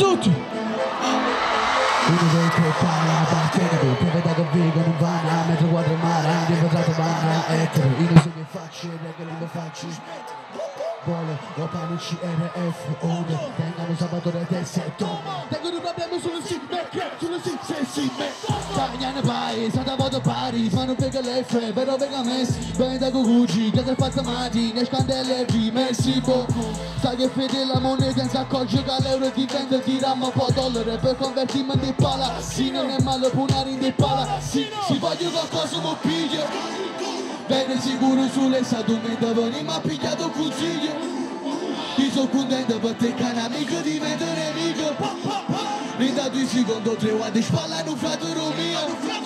Tutti! Uno dei che parla, battenevo, che veda che vivo non vanno, mentre guardo il mare, incontrato vanno, etero, io non so che faccio, perché non lo faccio. Vuole, lo pane CRF, onde, tengano sabato le teste, toma. Tengo un problema sullo sì, perché, sullo sì, se sì, me. Tagliane pai, santa voto pari, fanno pega le fre, però pega messi, bene da Gucci, che ti fatta mati, ne scandelle messi poco. Sai che fede la moneta, si accorge che l'euro ti vende, ti ramma un po' dollaro, per convertirmi in pala, sì, non è male punare in dei pala, sì, si voglio qualcosa, mo piglio. Bene sicuro sulle sadume da venire mi ha pigliato un consiglio. Io sono contento perché che un amico diventa un nemico. Mi da due secondi tre guardi spalla un fratello mio.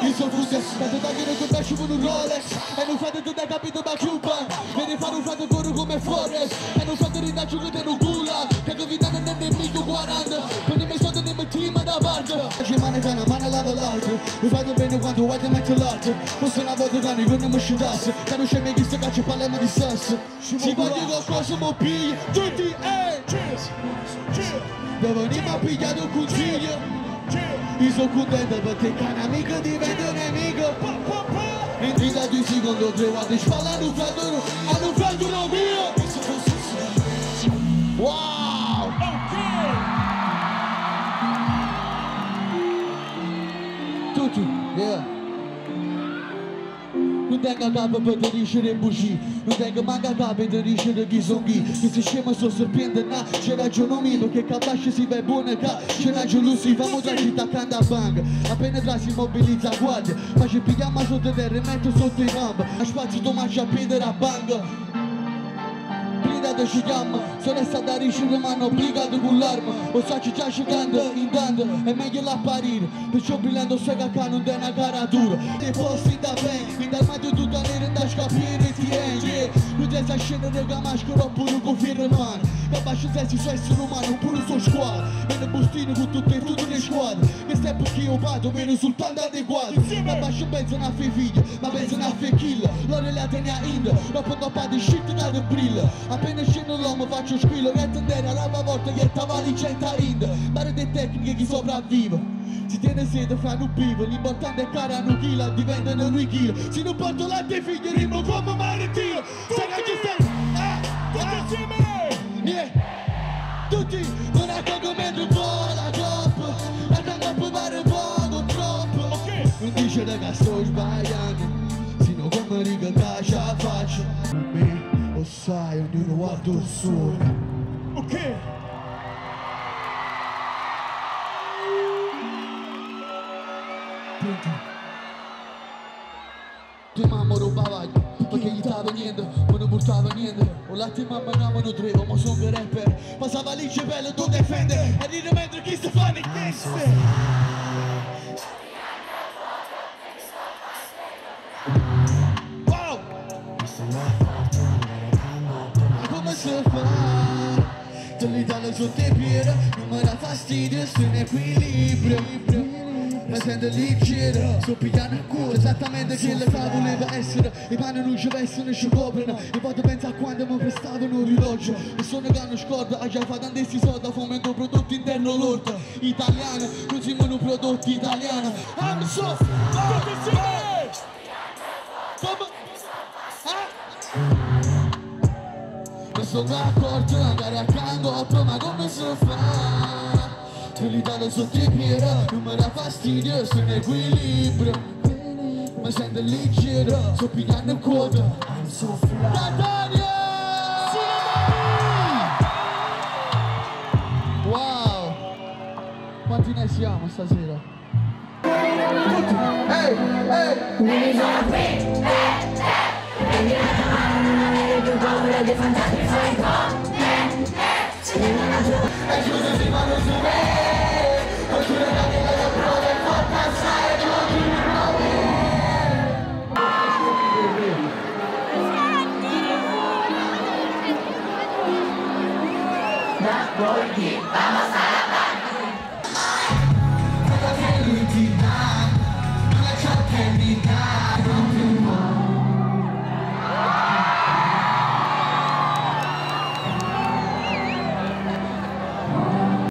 Io sono frustrato, stato da che non compresci con un Rolex E non fate tutto capito da Cuba fare un la giù che te lo culla Che covidata nel nemico 40 Quando mi sono nel team da parte Ci mani cana, mani lava l'altro Mi fanno bene quando vai a mettere l'altro Forse una volta cani, quando mi scendasse Che non c'è mai chi sta caccia, parliamo di sasso Ci voglio qualcosa, mo piglia Tutti, eh! Cheers! Cheers! Devo venire a pigliare un consiglio Isso com dentro, vou ter cara amiga de vento inimigo Entidade em segundo, eu atriz falando, fraturo, a no fraturo, meu Uau! Okay. Tudo, yeah. Udega daba badari shere bushi Udega maga daba badari shere gizongi Esse schema só surpreende né? na C'era giù un omino che capace si va buona ca C'era giù Lucy, vamo da città canta bang Appena tra si mobilizza guardia Face pigliamo sotto terra e metto sotto i mamma A spazio tu mangia a banga obrigado și gamă Sonesa da și mano, obrigado cu larmă O să tá ci già jogando indando é meglio la parir. Perciò brillando sega ca nu de na cara dură Te poți da bem Mi dar mai de tuta ne rândași ca No desastre, Nu trebuie să așenă răga mașcă ropul cu firman se si suo essere umano pure suo squadra Me ne bustino con tutte e tutte le squadre Che stai perché io vado, meno soltanto adeguato Capace pensano a fare figli, ma pensano a fare kill Loro la tenia in, dopo dopo di shit da de brilla Appena scendo l'uomo faccio squillo Che attendere alla volta che stava licenta in Mare di tecniche chi sopravvive si tiene sede fra un vivo, l'importante è cara non chila, diventano lui chilo Se non porto latte ai figli rimo come maritino Deixa da gastos baianos. Se não come liga da javate Me o saio de no alto sul. O quê? Te mamoro babagno Perché gli stava niente Ma non portava niente. O latte mamma no ma non trevo Ma sono rapper. Passava lì il cervello tu defende E dire mentre chi si fa ne ah, teste. Ma come si fa? Te li dà le sotto i piedi Non mi dà fastidio, sto in equilibrio Mi sento leggero, sto pigliando il cuore Esattamente quello che voleva essere I panni non ci vestono, ci coprono E penso a quando mi prestavano un orologio E sono che non scordo, ha già fatto tantissimi soldi Fomento prodotto interno lordo Italiano, consumono prodotti italiani I'm so come... Ah? Sono accorto andare a cangoppo ma come si fa? Te li danno sotto i piedi, non mi dà fastidio, sono in equilibrio Mi sento leggero, sto pigliando il quota I'm so! Wow! Quanti ne siamo stasera? Ehi, ehi! Porque vamos a